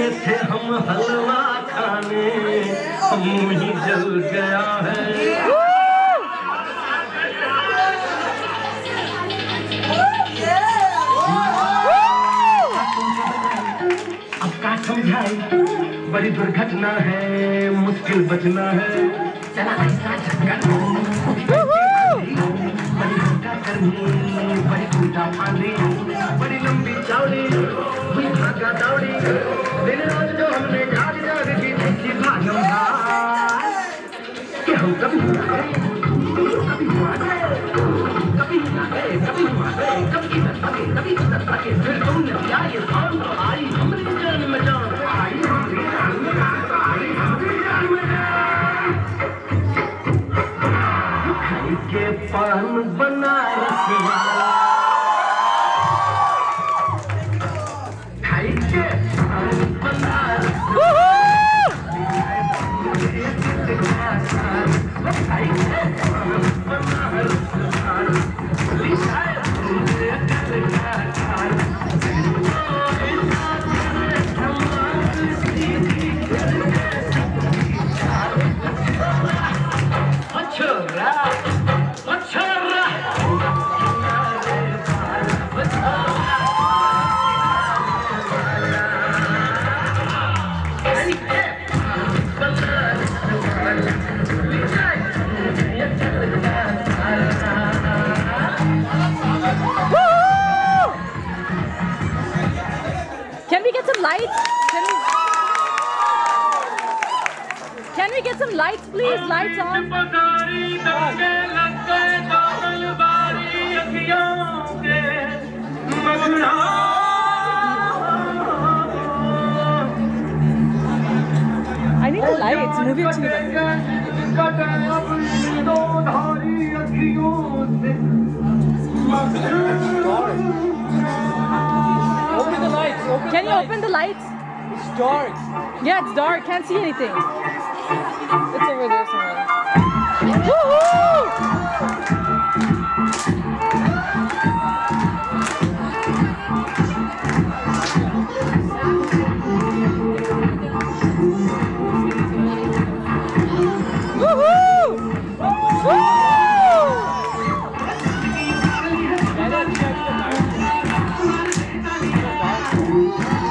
चले थे हम हलवा खाने। मुँह ही जल गया है। अब का समझाई, बड़ी दुर्घटना है, मुश्किल बचना है। चला ऐसा झटका के पान बनारस वाला खाई के पान बनारस खाई के पान we get some lights, please? Lights on. I need the lights. Move your Open the lights. Open Can you lights. open the lights? It's dark. Yeah, it's dark. Can't see anything. YouTube there's one. Woohoo! Woohoo! Woo